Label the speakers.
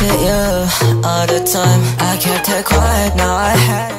Speaker 1: At you all the time. I kept it quiet, now I had.